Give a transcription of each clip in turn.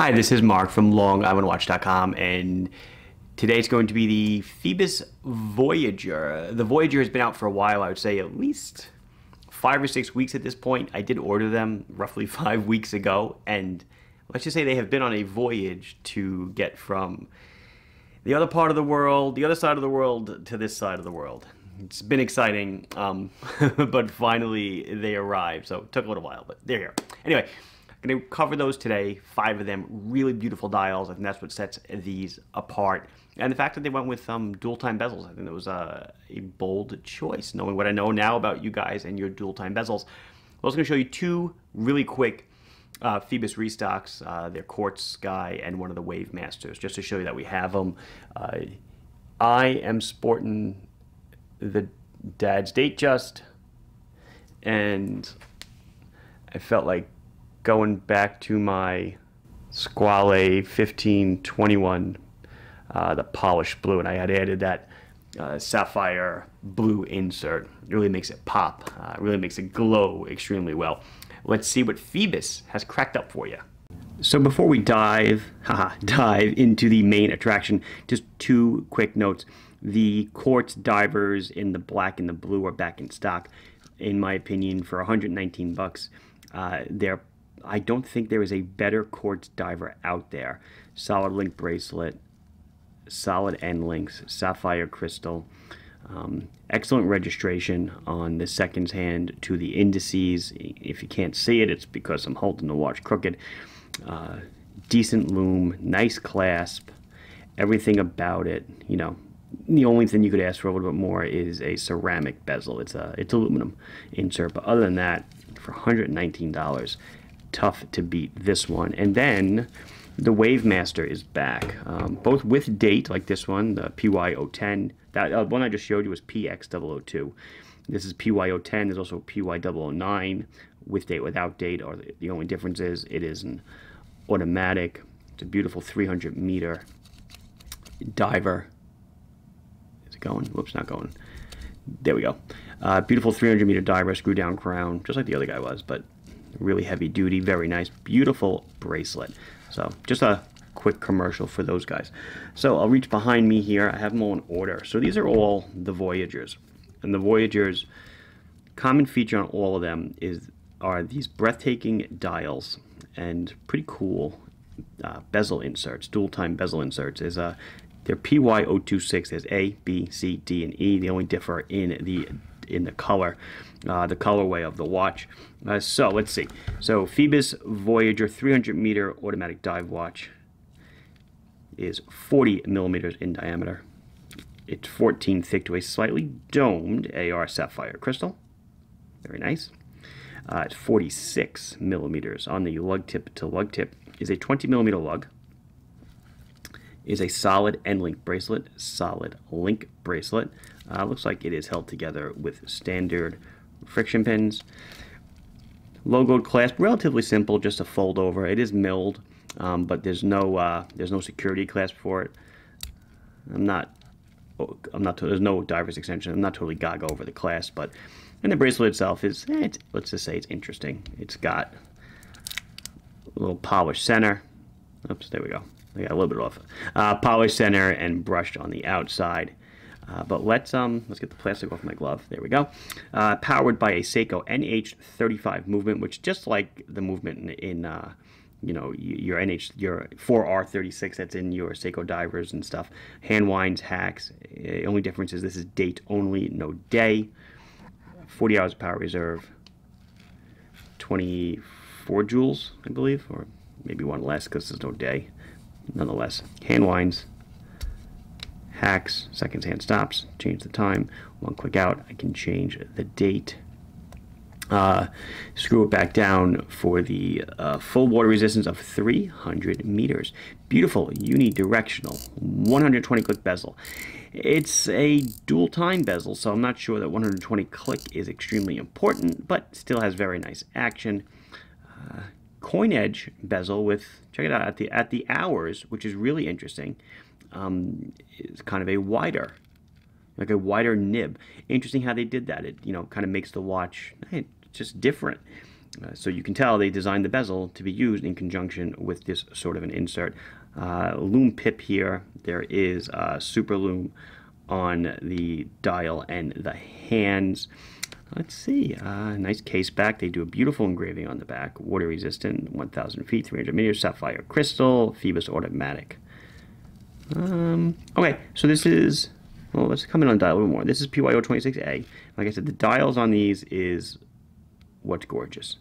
Hi, this is Mark from LongIslandWatch.com, and today's going to be the Phoibos Voyager. The Voyager has been out for a while, I would say at least five or six weeks at this point. I did order them roughly five weeks ago, and let's just say they have been on a voyage to get from the other part of the world, the other side of the world, to this side of the world. It's been exciting, um, but finally they arrived, so it took a little while, but they're here. Anyway, going to cover those today, five of them, really beautiful dials. I think that's what sets these apart. And the fact that they went with um, dual time bezels, I think that was a, a bold choice, knowing what I know now about you guys and your dual time bezels. I'm also going to show you two really quick uh, Phoibos restocks, uh, their Quartz Sky and one of the Wave Masters, just to show you that we have them. Uh, I am sporting the Dad's date just, and I felt like going back to my Squale 1521, uh, the polished blue, and I had added that uh, sapphire blue insert. It really makes it pop, uh, really makes it glow extremely well. Let's see what Phoibos has cracked up for you. So before we dive, haha, dive into the main attraction, just two quick notes. The quartz divers in the black and the blue are back in stock, in my opinion, for 119 bucks. Uh, they're I don't think there is a better quartz diver out there. Solid link bracelet, solid end links, sapphire crystal. Um, excellent registration on the seconds hand to the indices. If you can't see it, it's because I'm holding the watch crooked. Uh, decent lume, nice clasp, everything about it. You know, the only thing you could ask for a little bit more is a ceramic bezel. It's a it's aluminum insert, but other than that, for $119, tough to beat this one. And then the Wavemaster is back, um, both with date, like this one, the PY010. That uh, one I just showed you was PX002. This is PY010. There's also PY009 with date, without date. Or the, only difference is it is an automatic. It's a beautiful 300 meter diver. Is it going? Whoops, not going. There we go. Uh, beautiful 300 meter diver, screw down crown, just like the other guy was, but really heavy duty, very nice, beautiful bracelet. So just a quick commercial for those guys. So I'll reach behind me here. I have them all in order. So these are all the Voyagers. And the Voyagers, common feature on all of them is are these breathtaking dials and pretty cool uh, bezel inserts, dual time bezel inserts. Is uh, they're PY026. There's A, B, C, D, and E. They only differ in the in the color, uh, the colorway of the watch. Uh, so let's see. So Phoibos Voyager 300 meter automatic dive watch is 40 millimeters in diameter. It's 14 thick to a slightly domed AR sapphire crystal. Very nice. Uh, it's 46 millimeters on the lug tip to lug tip. Is a 20 millimeter lug. Is a solid end link bracelet, solid link bracelet. Uh, looks like it is held together with standard friction pins. Logoed clasp, relatively simple, just a fold over. It is milled, um, but there's no uh, there's no security clasp for it. I'm not I'm not there's no diver's extension. I'm not totally gaga over the clasp, but and the bracelet itself is eh, it's, let's just say it's interesting. It's got a little polished center. Oops, there we go. I got a little bit off. Uh, polished center and brushed on the outside. Uh, but let's um let's get the plastic off my glove. There we go. Uh, powered by a Seiko NH35 movement, which just like the movement in, in uh, you know your NH your 4R36 that's in your Seiko divers and stuff. Hand winds, hacks. The only difference is this is date only, no day. 40 hours power reserve. 24 jewels, I believe, or maybe one less because there's no day. Nonetheless, hand winds hacks, seconds hand stops, change the time. One click out, I can change the date. Uh, screw it back down for the uh, full water resistance of 300 meters. Beautiful unidirectional 120 click bezel. It's a dual time bezel, so I'm not sure that 120 click is extremely important, but still has very nice action. Uh, coin edge bezel with, check it out, at the, at the hours, which is really interesting um, is kind of a wider, like a wider nib. Interesting how they did that. It you know kind of makes the watch just different. Uh, so you can tell they designed the bezel to be used in conjunction with this sort of an insert. Uh, lume pip here, there is a super loom on the dial and the hands. Let's see, uh, nice case back. They do a beautiful engraving on the back. Water resistant, 1,000 feet, 300 meters, sapphire crystal, Phoibos automatic. Um, okay, so this is, well, let's come in on dial a little more. This is PYO26A. Like I said, the dials on these is what's gorgeous.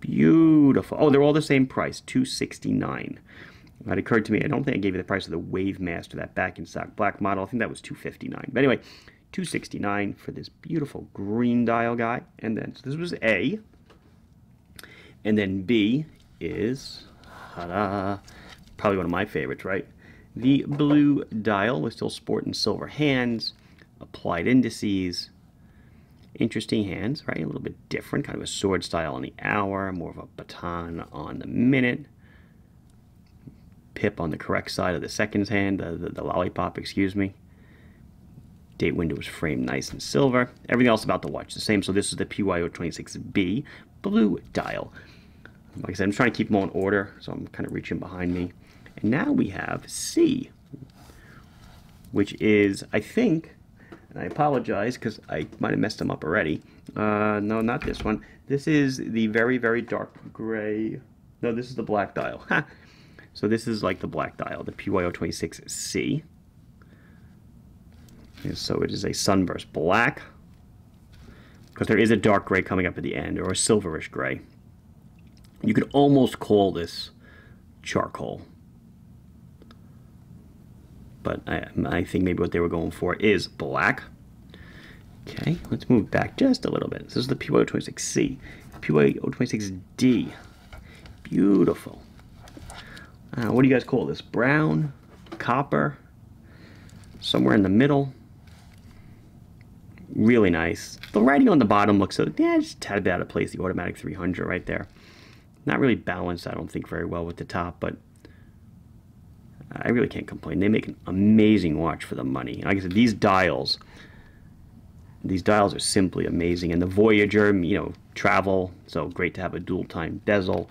Beautiful. Oh, they're all the same price, 269 It occurred to me, I don't think I gave you the price of the Wave Master, that back in stock black model. I think that was 259 But anyway, 269 for this beautiful green dial guy. And then, so this was A. And then B is, probably one of my favorites, right? The blue dial with still sporting silver hands, applied indices, interesting hands, right? A little bit different, kind of a sword style on the hour, more of a baton on the minute. Pip on the correct side of the seconds hand, the, the, the lollipop, excuse me. Date window is framed nice and silver. Everything else about the watch the same. So this is the PYO26B blue dial. Like I said, I'm trying to keep them all in order, so I'm kind of reaching behind me. And now we have C, which is, I think, and I apologize because I might have messed them up already. Uh, no, not this one. This is the very, very dark gray. No, this is the black dial. so this is like the black dial, the PYO26C. And so it is a sunburst black because there is a dark gray coming up at the end or a silverish gray. You could almost call this charcoal. But I, I think maybe what they were going for is black. Okay, let's move back just a little bit. This is the PYO26C. PYO26D. Beautiful. Uh, what do you guys call this? Brown? Copper? Somewhere in the middle? Really nice. The writing on the bottom looks, a, yeah, just a tad bit out of place. The automatic 300 right there. Not really balanced, I don't think, very well with the top, but I really can't complain. They make an amazing watch for the money. Like I said, these dials, these dials are simply amazing. And the Voyager, you know, travel, so great to have a dual time bezel.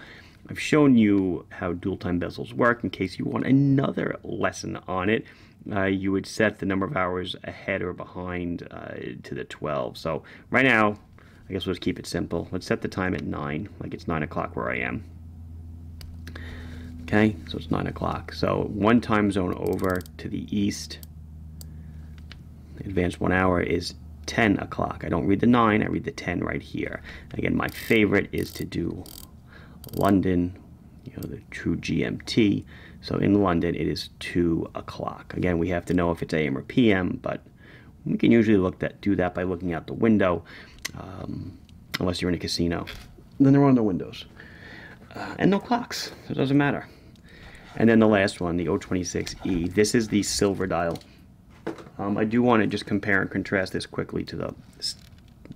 I've shown you how dual time bezels work in case you want another lesson on it. Uh, you would set the number of hours ahead or behind uh, to the 12. So right now, I guess we'll just keep it simple. Let's set the time at 9, like it's 9 o'clock where I am. Okay, so it's 9 o'clock. So one time zone over to the east, advanced one hour is 10 o'clock. I don't read the 9, I read the 10 right here. Again, my favorite is to do London, you know, the true GMT. So in London, it is 2 o'clock. Again, we have to know if it's AM or PM, but we can usually look that do that by looking out the window, um, unless you're in a casino. Then there are no windows. Uh, and no clocks. It doesn't matter. And then the last one, the 026E. This is the silver dial. Um, I do want to just compare and contrast this quickly to the, this,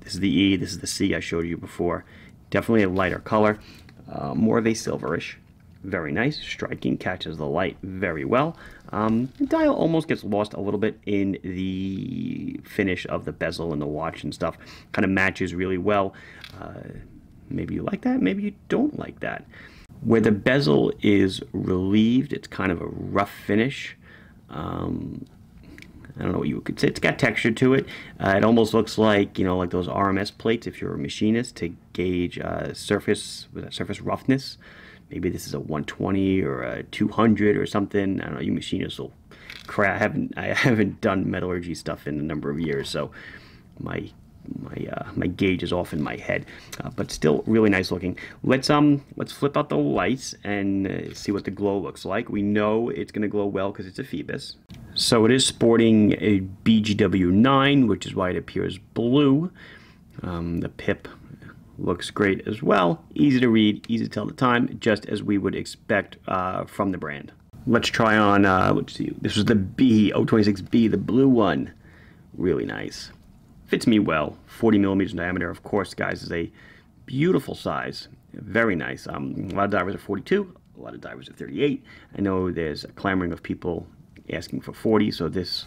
this is the E, this is the C I showed you before. Definitely a lighter color, uh, more of a silverish. Very nice, striking, catches the light very well. Um, the dial almost gets lost a little bit in the finish of the bezel and the watch and stuff. Kind of matches really well. Uh, maybe you like that, maybe you don't like that. Where the bezel is relieved, it's kind of a rough finish. Um, I don't know what you could say. It's got texture to it. Uh, it almost looks like you know, like those RMS plates if you're a machinist to gauge uh, surface surface roughness. Maybe this is a 120 or a 200 or something. I don't know. You machinists will. Crap, I haven't I haven't done metallurgy stuff in a number of years, so my my uh, my gauge is off in my head, uh, but still really nice looking. Let's um let's flip out the lights and uh, see what the glow looks like. We know it's going to glow well because it's a Phoibos. So it is sporting a BGW9, which is why it appears blue. Um, the pip looks great as well. Easy to read, easy to tell the time, just as we would expect uh, from the brand. Let's try on, uh, let's see, this was the B, 026B, the blue one. Really nice. Fits me well. 40 millimeters in diameter, of course, guys, is a beautiful size. Very nice. Um, a lot of divers are 42, a lot of divers are 38. I know there's a clamoring of people asking for 40, so this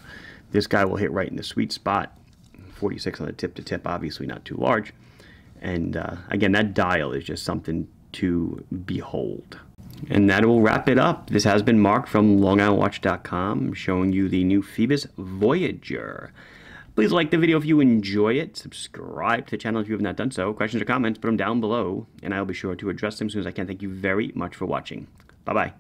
this guy will hit right in the sweet spot. 46 on the tip to tip, obviously not too large. And uh, again, that dial is just something to behold. And that will wrap it up. This has been Mark from LongIslandWatch.com showing you the new Phoibos Voyager. Please like the video if you enjoy it. Subscribe to the channel if you have not done so. Questions or comments, put them down below, and I'll be sure to address them as soon as I can. Thank you very much for watching. Bye bye.